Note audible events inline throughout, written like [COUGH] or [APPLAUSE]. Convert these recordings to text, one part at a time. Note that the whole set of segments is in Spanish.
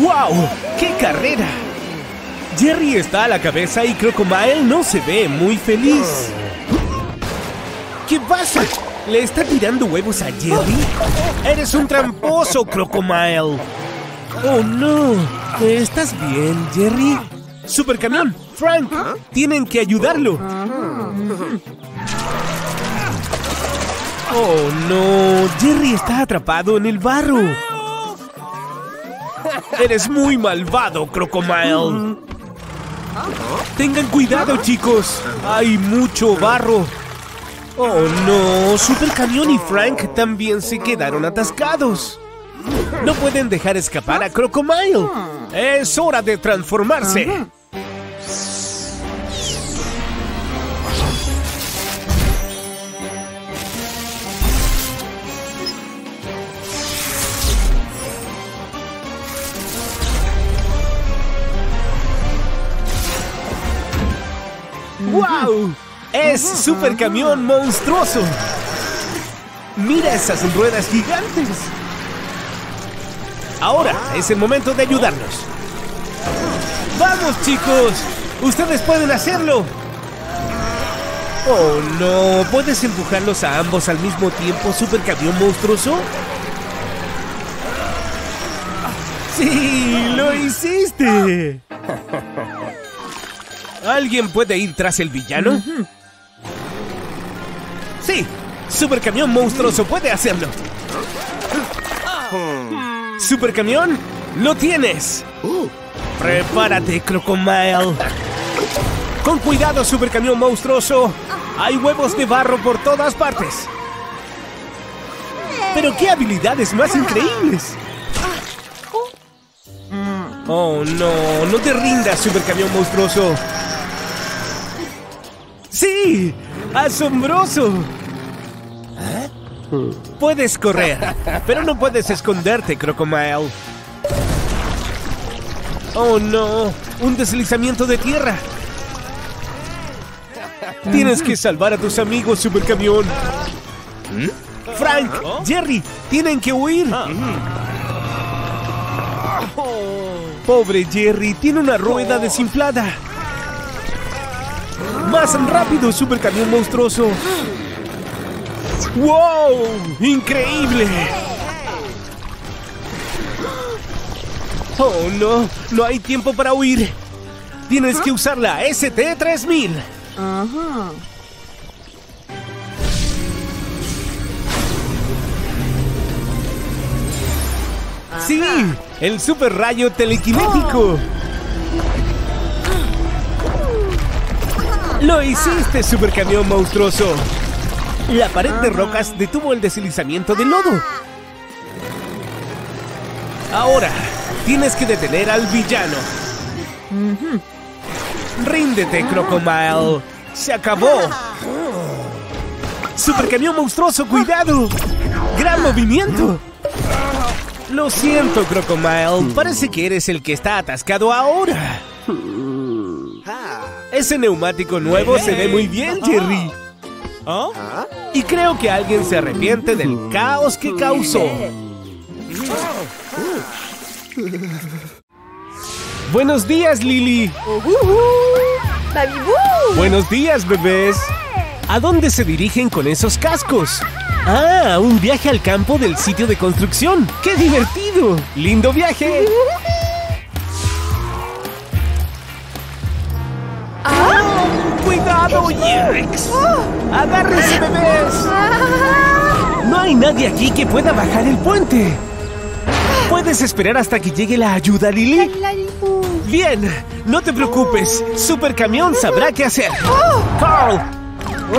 ¡Wow! ¡Qué carrera! Jerry está a la cabeza y Crocomile no se ve muy feliz. ¿Qué pasa? ¿Le está tirando huevos a Jerry? ¡Eres un tramposo, Crocomile! ¡Oh, no! ¿Estás bien, Jerry? ¡Supercamión! ¡Frank! ¡Tienen que ayudarlo! ¡Oh, no! Jerry está atrapado en el barro. Eres muy malvado, Crocomile. Tengan cuidado, chicos. Hay mucho barro. Oh, no. Supercamión y Frank también se quedaron atascados. No pueden dejar escapar a Crocomile. Es hora de transformarse. ¡Wow! ¡Es Supercamión monstruoso! ¡Mira esas ruedas gigantes! Ahora es el momento de ayudarnos. ¡Vamos, chicos! ¡Ustedes pueden hacerlo! ¡Oh, no! ¿Puedes empujarlos a ambos al mismo tiempo, Supercamión monstruoso? ¡Sí! ¡Lo hiciste! [LAUGHS] ¿Alguien puede ir tras el villano? Sí, Supercamión monstruoso puede hacerlo. Supercamión, lo tienes. Prepárate, Crocomile. Con cuidado, Supercamión monstruoso. Hay huevos de barro por todas partes. Pero qué habilidades más increíbles. Oh, no, no te rindas, Supercamión monstruoso. ¡Sí! ¡Asombroso! Puedes correr, pero no puedes esconderte, Crocomile. ¡Oh, no! ¡Un deslizamiento de tierra! Tienes que salvar a tus amigos, Supercamión. Frank, Jerry, tienen que huir. Pobre Jerry, tiene una rueda desinflada. ¡Más rápido, supercamión monstruoso! ¡Wow! ¡Increíble! ¡Oh, no! ¡No hay tiempo para huir! Tienes que usar la ST-3000. Ajá. ¡Sí! ¡El super rayo telequinético! ¡Lo hiciste, supercamión monstruoso! La pared de rocas detuvo el deslizamiento del lodo. Ahora, tienes que detener al villano. Ríndete, Crocomile. Se acabó. Supercamión monstruoso, cuidado. Gran movimiento. Lo siento, Crocomile. Parece que eres el que está atascado ahora. Ese neumático nuevo se ve muy bien, Jerry. Y creo que alguien se arrepiente del caos que causó. [LAUGHS] Buenos días, Lily. Buenos días, bebés. ¿A dónde se dirigen con esos cascos? Ah, un viaje al campo del sitio de construcción. ¡Qué divertido! ¡Lindo viaje! ¡Cuidado, Jerrix! ¡Agárrense, bebés! No hay nadie aquí que pueda bajar el puente. ¿Puedes esperar hasta que llegue la ayuda, Lily? Lalibú. Bien, no te preocupes. Supercamión sabrá qué hacer. Carl,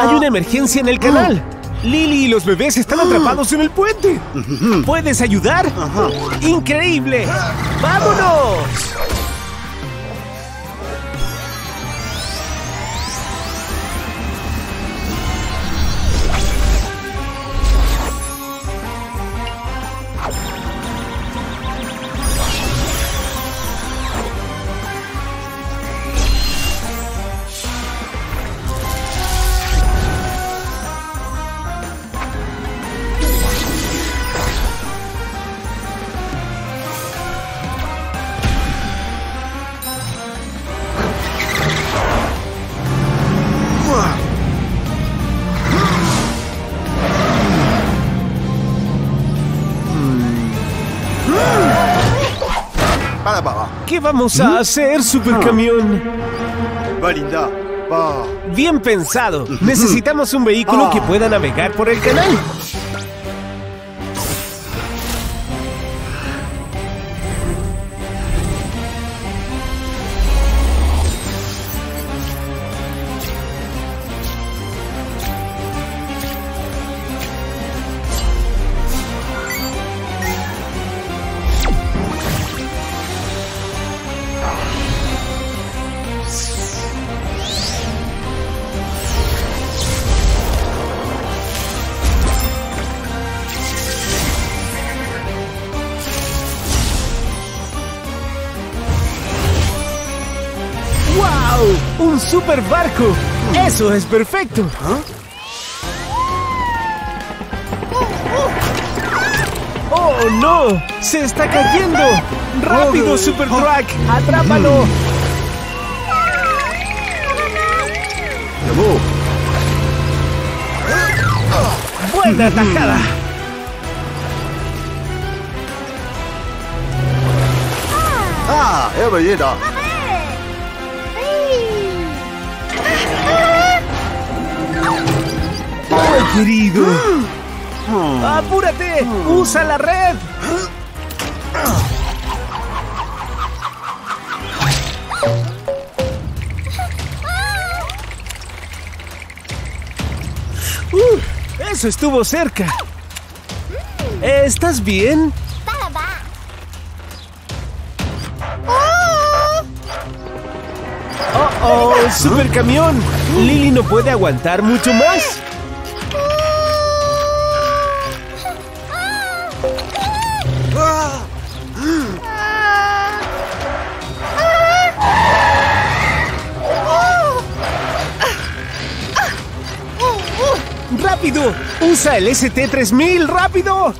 hay una emergencia en el canal. Lily y los bebés están atrapados en el puente. ¿Puedes ayudar? ¡Increíble! ¡Vámonos! ¿Qué vamos a hacer, Supercamión? Bien pensado. Necesitamos un vehículo que pueda navegar por el canal. Super barco! ¡Eso es perfecto! ¡Oh, no! ¡Se está cayendo! ¡Rápido, Super Drag! ¡Atrápalo! ¡Buena atajada! Ah, eh, belleza. Querido! [GASPS] ¡Apúrate! ¡Usa la red! [GASPS] ¡Uh! ¡Eso estuvo cerca! ¿Estás bien? ¡Oh, oh! ¡Supercamión! Lily no puede aguantar mucho más. ¡Usa el ST-3000! ¡Rápido!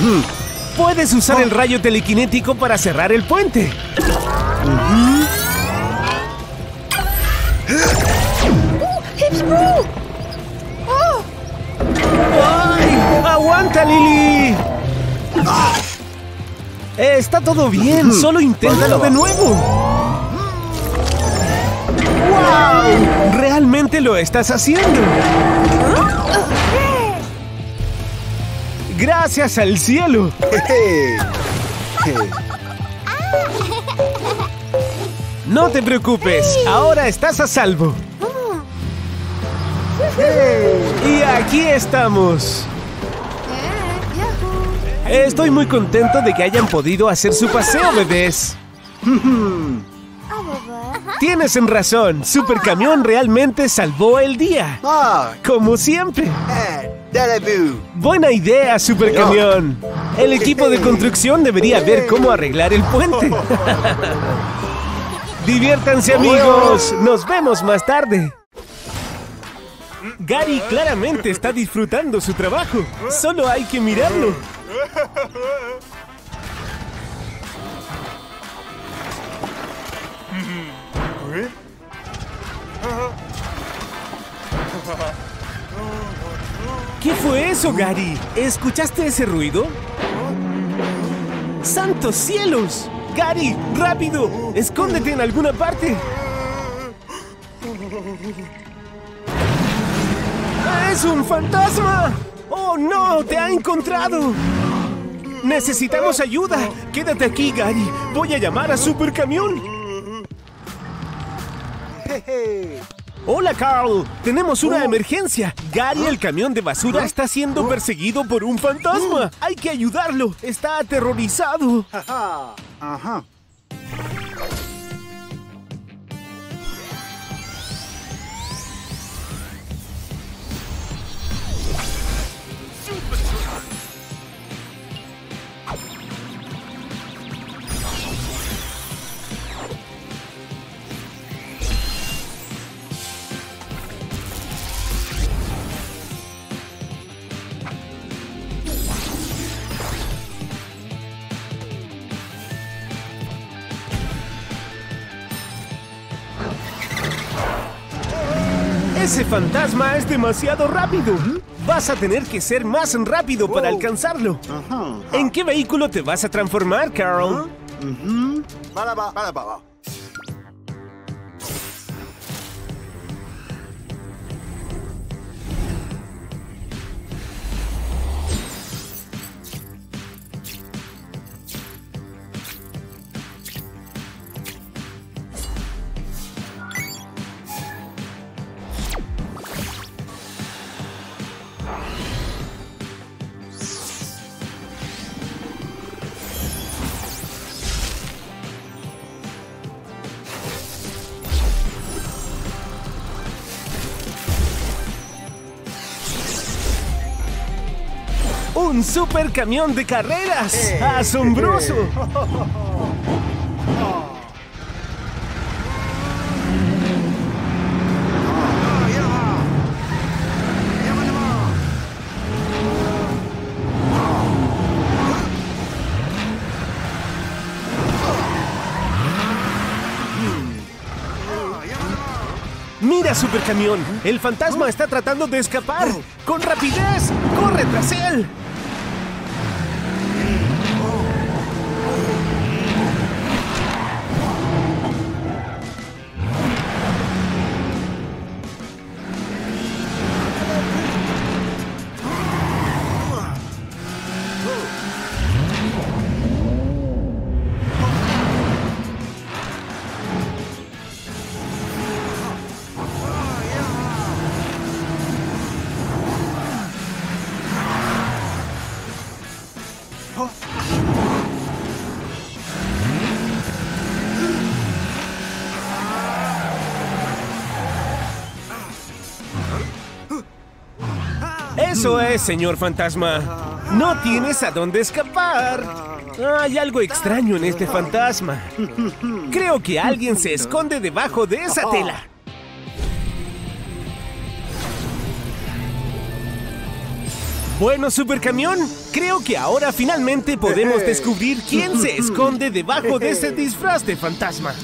Good. Puedes usar el rayo telequinético para cerrar el puente. ¡Ay! ¡Aguanta, Lily! Está todo bien, solo inténtalo de nuevo. ¡Wow! Realmente lo estás haciendo. Gracias al cielo. No te preocupes, ahora estás a salvo. Y aquí estamos. Estoy muy contento de que hayan podido hacer su paseo, bebés. Tienes razón, Supercamión realmente salvó el día. Ah, Como siempre. eh. Buena idea, Supercamión. El equipo de construcción debería ver cómo arreglar el puente. [LAUGHS] Diviértanse, amigos. Nos vemos más tarde. Gary claramente está disfrutando su trabajo. Solo hay que mirarlo. ¿Qué fue eso, Gary? ¿Escuchaste ese ruido? ¡Santos cielos! Gary, rápido, escóndete en alguna parte. ¡Es un fantasma! ¡Oh, no! ¡Te ha encontrado! Necesitamos ayuda. Quédate aquí, Gary. Voy a llamar a Supercamión. Hola, Carl. Tenemos una emergencia. Gary, el camión de basura, está siendo perseguido por un fantasma. Hay que ayudarlo. Está aterrorizado. Ajá. Ese fantasma es demasiado rápido. Vas a tener que ser más rápido para Wow. alcanzarlo. ¿En qué vehículo te vas a transformar, Carl? ¡Un super camión de carreras! Eh. ¡Asombroso! [LAUGHS] ¡Mira, Supercamión! ¡El fantasma está tratando de escapar! ¡Con rapidez! ¡Corre tras él! Eso es, señor fantasma. No tienes a dónde escapar. Hay algo extraño en este fantasma. Creo que alguien se esconde debajo de esa tela. Bueno, Supercamión, creo que ahora finalmente podemos descubrir quién se esconde debajo de ese disfraz de fantasma.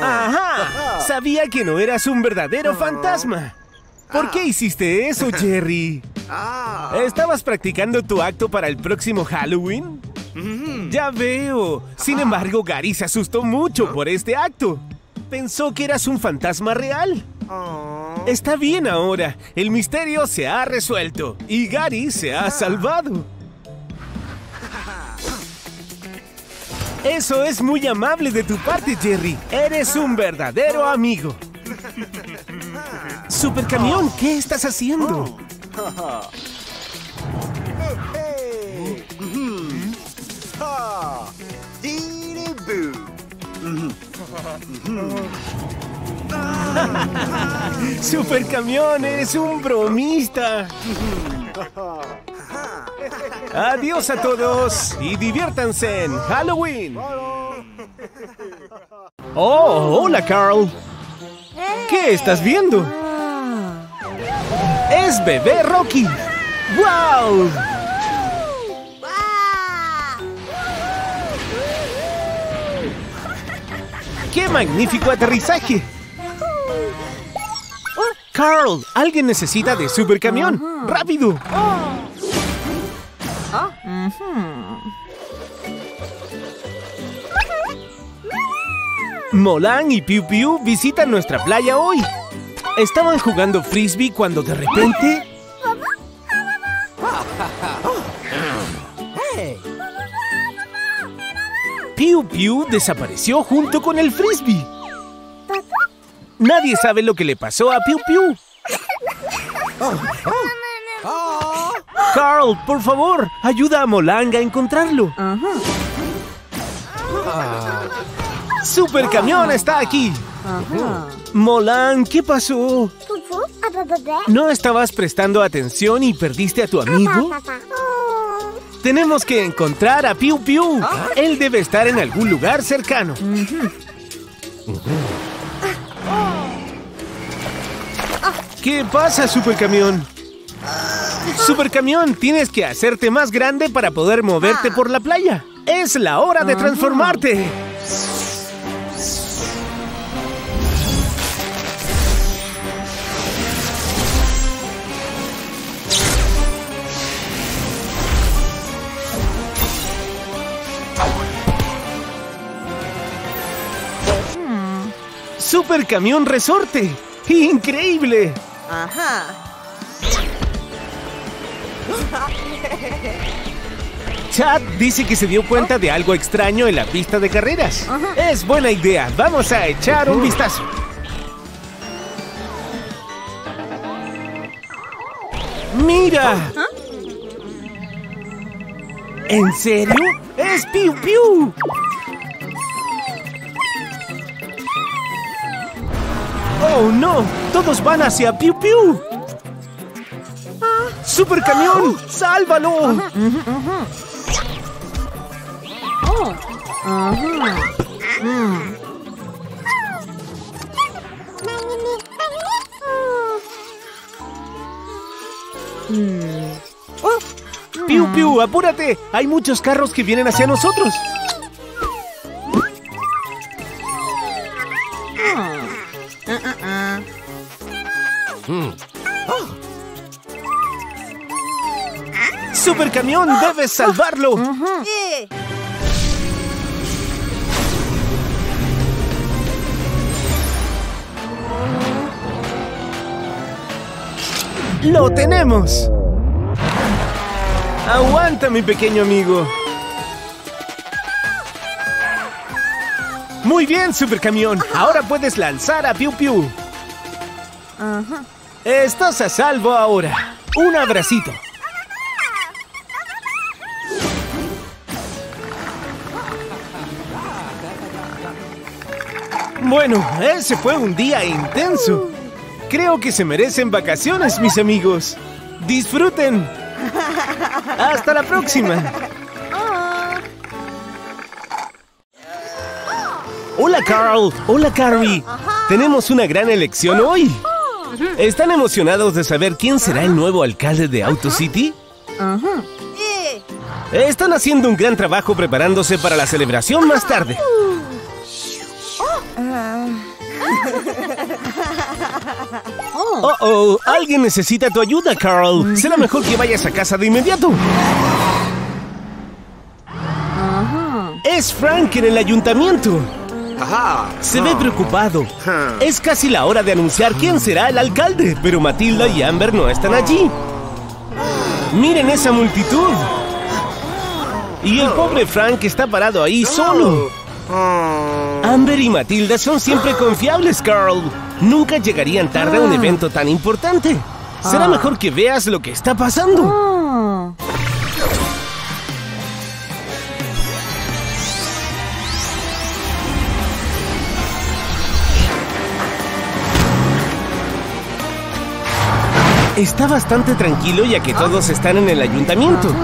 Ajá, sabía que no eras un verdadero fantasma. ¿Por qué hiciste eso, [LAUGHS] Jerry? Ah. ¿Estabas practicando tu acto para el próximo Halloween? Ya veo. Sin embargo, Gary se asustó mucho por este acto. Pensó que eras un fantasma real. Está bien ahora. El misterio se ha resuelto y Gary se ha salvado. Eso es muy amable de tu parte, Jerry. Eres un verdadero amigo. Supercamión, ¿qué estás haciendo? Boo. Supercamión, eres un bromista. Adiós a todos y diviértanse en Halloween. Oh, hola Carl. ¿Qué estás viendo? Es bebé Rocky. ¡Wow! ¡Qué magnífico aterrizaje! Carl, alguien necesita de supercamión. ¡Rápido! Molan y Piu Piu visitan nuestra playa hoy. Estaban jugando frisbee cuando de repente Piu Piu desapareció junto con el frisbee. Nadie sabe lo que le pasó a Piu Piu. Carl, por favor, ayuda a Molang a encontrarlo. Supercamión está aquí. Molan, ¿qué pasó? ¿No estabas prestando atención y perdiste a tu amigo? Tenemos que encontrar a Piu Piu. Él debe estar en algún lugar cercano. ¿Qué pasa, Supercamión? Supercamión, tienes que hacerte más grande para poder moverte por la playa. Es la hora de transformarte. Super camión resorte. ¡Increíble! Ajá. Chad dice que se dio cuenta de algo extraño en la pista de carreras. Es buena idea. Vamos a echar un vistazo. ¡Mira! ¿En serio? ¡Es Piu Piu! ¡Oh, no! ¡Todos van hacia Piu Piu! ¡Super camión! ¡Sálvalo! Oh. Mm. Oh. ¡Piu Piu, apúrate! Hay muchos carros que vienen hacia nosotros. Camión! ¡Debes salvarlo! ¡Lo tenemos! ¡Aguanta, mi pequeño amigo! Muy bien, Supercamión. Ahora puedes lanzar a Piu Piu. Estás a salvo ahora. Un abracito. Bueno, ese fue un día intenso. Creo que se merecen vacaciones, mis amigos. Disfruten. Hasta la próxima. Hola Carl, hola Carrie. Tenemos una gran elección hoy. ¿Están emocionados de saber quién será el nuevo alcalde de Auto City? Están haciendo un gran trabajo preparándose para la celebración más tarde. [LAUGHS] Oh, oh, alguien necesita tu ayuda, Carl. Será mejor que vayas a casa de inmediato. Es Frank en el ayuntamiento. Ajá. Se ve preocupado. Es casi la hora de anunciar quién será el alcalde, pero Matilda y Amber no están allí. Miren esa multitud. Y el pobre Frank está parado ahí solo. Amber y Matilda son siempre confiables, Carl. Nunca llegarían tarde a un evento tan importante. Será mejor que veas lo que está pasando. Está bastante tranquilo ya que todos están en el ayuntamiento.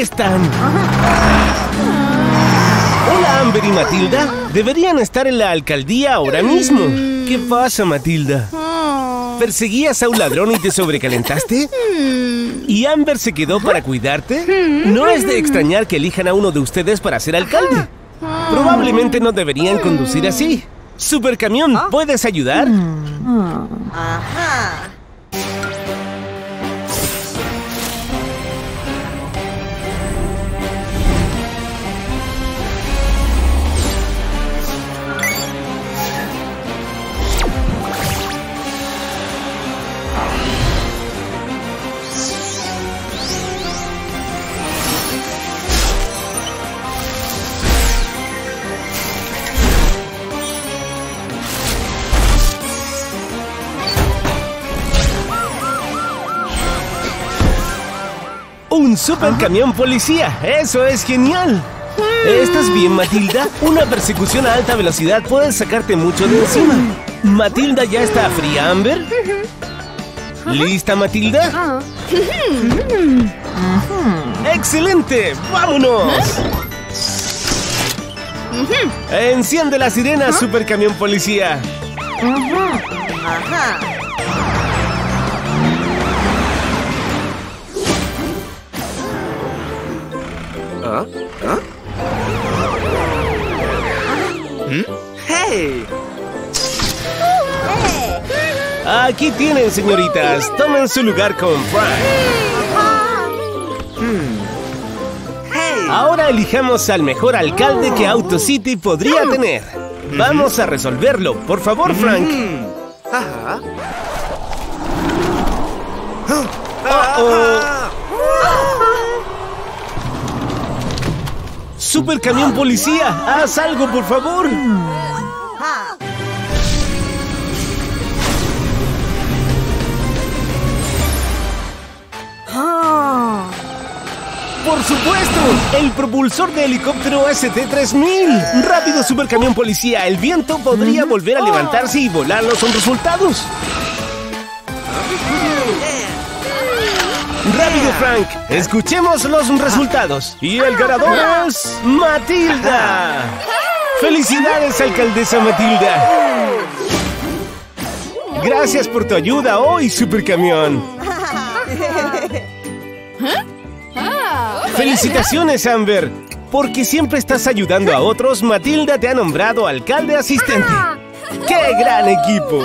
Están. Hola, Amber y Matilda. Deberían estar en la alcaldía ahora mismo. ¿Qué pasa, Matilda? ¿Perseguías a un ladrón y te sobrecalentaste? ¿Y Amber se quedó para cuidarte? No es de extrañar que elijan a uno de ustedes para ser alcalde. Probablemente no deberían conducir así. Supercamión, ¿puedes ayudar? Ajá. ¡Un supercamión policía! ¡Eso es genial! ¿Estás bien, Matilda? Una persecución a alta velocidad puede sacarte mucho de encima. ¿Matilda ya está fría, Amber? ¿Lista, Matilda? ¡Excelente! ¡Vámonos! Enciende la sirena, supercamión policía. Ajá. ¿Ah? ¿Ah? ¡Hey! Aquí tienen, señoritas. Tomen su lugar con Frank. Hmm. Ahora elijamos al mejor alcalde que Auto City podría hmm. tener. Hmm. Vamos a resolverlo. Por favor, Frank. Uh. Super camión policía, haz algo, por favor. Ah. Por supuesto, el propulsor de helicóptero ST-3000. Rápido, supercamión policía. El viento podría volver a levantarse y volarlo son resultados. Rápido, Frank. Escuchemos los resultados. Y el ganador es Matilda. Felicidades, alcaldesa Matilda. Gracias por tu ayuda hoy, supercamión. Felicitaciones, Amber. Porque siempre estás ayudando a otros, Matilda te ha nombrado alcalde asistente. ¡Qué gran equipo!